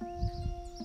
Música